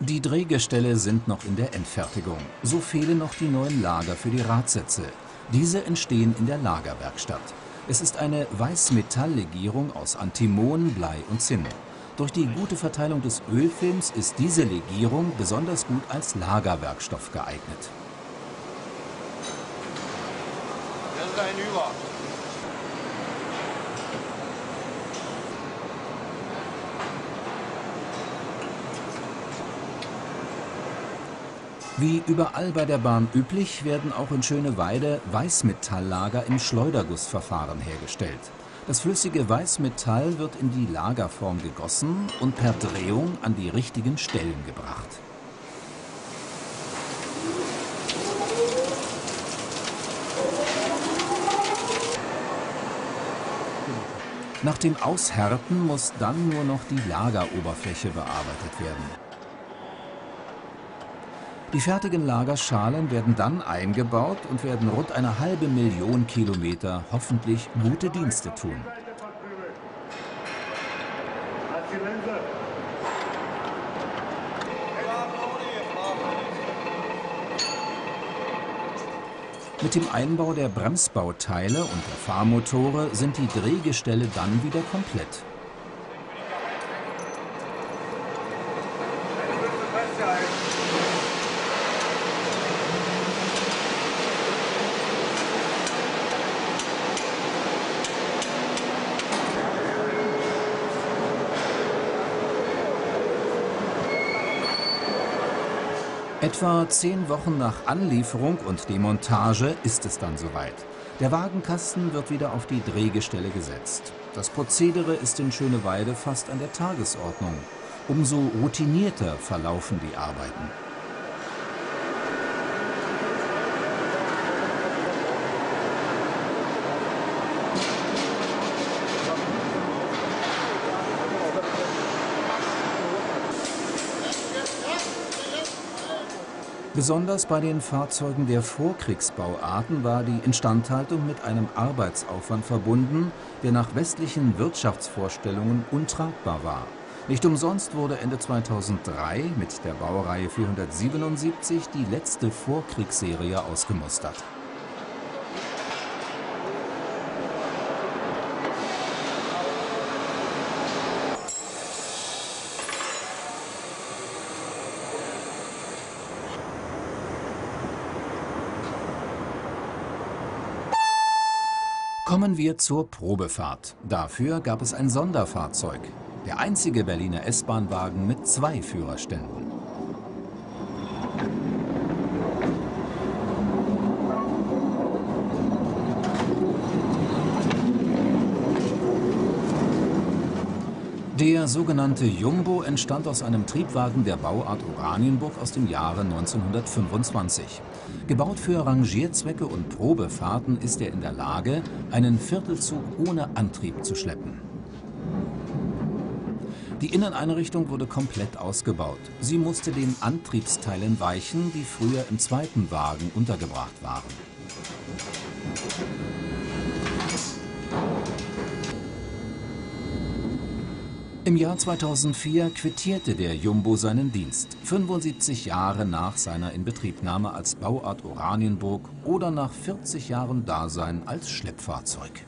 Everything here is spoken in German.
Die Drehgestelle sind noch in der Endfertigung. So fehlen noch die neuen Lager für die Radsätze. Diese entstehen in der Lagerwerkstatt. Es ist eine Weißmetalllegierung aus Antimon, Blei und Zinn. Durch die gute Verteilung des Ölfilms ist diese Legierung besonders gut als Lagerwerkstoff geeignet. Das ist ein Über. Wie überall bei der Bahn üblich, werden auch in Schöneweide Weißmetalllager im Schleudergussverfahren hergestellt. Das flüssige Weißmetall wird in die Lagerform gegossen und per Drehung an die richtigen Stellen gebracht. Nach dem Aushärten muss dann nur noch die Lageroberfläche bearbeitet werden. Die fertigen Lagerschalen werden dann eingebaut und werden rund eine halbe Million Kilometer hoffentlich gute Dienste tun. Mit dem Einbau der Bremsbauteile und der Fahrmotore sind die Drehgestelle dann wieder komplett. Etwa zehn Wochen nach Anlieferung und Demontage ist es dann soweit. Der Wagenkasten wird wieder auf die Drehgestelle gesetzt. Das Prozedere ist in Schöneweide fast an der Tagesordnung. Umso routinierter verlaufen die Arbeiten. Besonders bei den Fahrzeugen der Vorkriegsbauarten war die Instandhaltung mit einem Arbeitsaufwand verbunden, der nach westlichen Wirtschaftsvorstellungen untragbar war. Nicht umsonst wurde Ende 2003 mit der Baureihe 477 die letzte Vorkriegsserie ausgemustert. Kommen wir zur Probefahrt. Dafür gab es ein Sonderfahrzeug. Der einzige Berliner S-Bahn-Wagen mit zwei Führerständen. Der sogenannte Jumbo entstand aus einem Triebwagen der Bauart Oranienburg aus dem Jahre 1925. Gebaut für Rangierzwecke und Probefahrten ist er in der Lage, einen Viertelzug ohne Antrieb zu schleppen. Die Inneneinrichtung wurde komplett ausgebaut. Sie musste den Antriebsteilen weichen, die früher im zweiten Wagen untergebracht waren. Im Jahr 2004 quittierte der Jumbo seinen Dienst, 75 Jahre nach seiner Inbetriebnahme als Bauart Oranienburg oder nach 40 Jahren Dasein als Schleppfahrzeug.